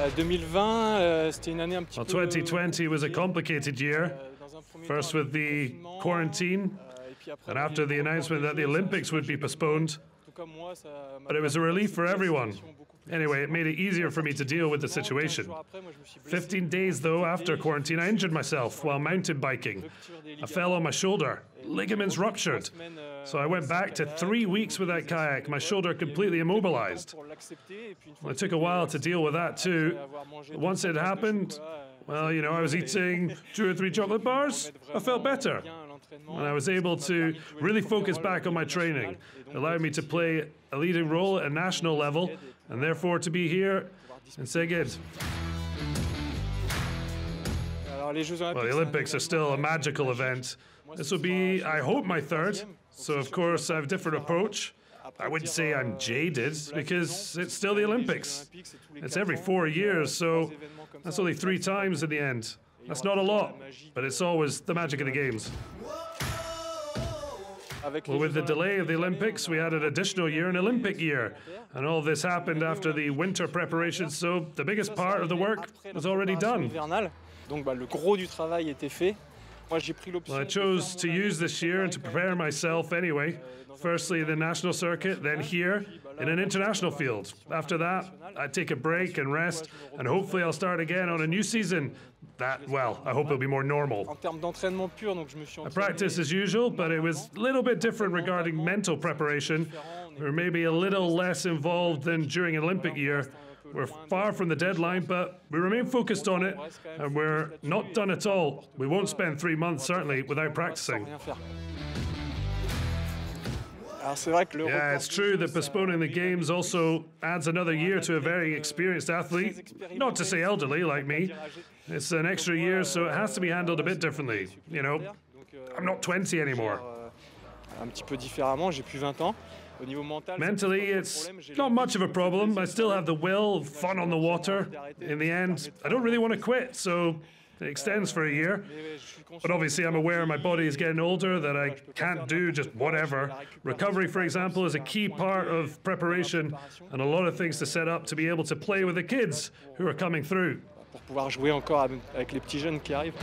Euh, euh, well, peu. 2020 was a complicated euh, year. euh, premier First with the quarantine, euh, et puis après, and on a eu after the announcement that the Olympics would be postponed. En tout cas, moi, ça m'a But it was a relief for everyone. situation beaucoup plus Anyway, it made it easier for me to deal with the situation. jours après, moi, je me suis blessé. 15 days, though, after quarantine, I injured myself while mountain biking. I fell on my shoulder, ligaments. ruptured. So I went back to three weeks with that kayak, my shoulder completely immobilized. Well, it took a while to deal with that too. Once it happened, Well, you know, I was eating two or three chocolate bars. I felt better. And I was able to really focus back on my training, allowed me to play a leading role at a national level, and therefore to be here in Szeged. Alors, les Jeux Well, the Olympics are still a magical event. This will be, I hope, my third. So, of course, I have a different approach. I wouldn't say I'm jaded because it's still the Olympics. Olympiques, c'est tous les It's every four years, so trois événements comme that's only three times in the end. That's not a lot, but it's always the magic of the games. Well, with the delay of the Olympics, we added an additional year, an Olympic year. And all this happened after the winter preparations, so the biggest part of the work was already done. Donc le gros du travail était fait. Moi j'ai pris l'option. Well, I chose to use this year and to prepare myself anyway. Firstly, the national circuit, then here in an international field. After that, I'd take a break and rest, and hopefully, I'll start again on a new season. That, well, I hope it'll be more normal. En termes d'entraînement pur, donc je me suis I practice as usual, but it was a little bit different regarding mental preparation. We're maybe a little less involved than during an Olympic year. We're far from the deadline, but we remain focused on it, and we're not done at all. We won't spend three months, certainly, without practicing. Yeah, it's true that postponing the games also adds another year to a very experienced athlete. Not to say elderly like me. It's an extra year, so it has to be handled a bit differently. You know, I'm not 20 anymore. un petit peu différemment, j'ai plus 20 ans. Au niveau mental, c'est Mentally, pas trop le it's not much of a problem. I still have the will, fun on the water. In the end, I don't really want to quit, so it extends for a year. Euh, mais je suis conscient But obviously, I'm aware my body is getting older, that I can't do just whatever. Recovery, for example, is a key part of preparation and a lot of things to set up to be able to play with the kids who are coming through. pour pouvoir jouer encore avec les petits jeunes qui arrivent.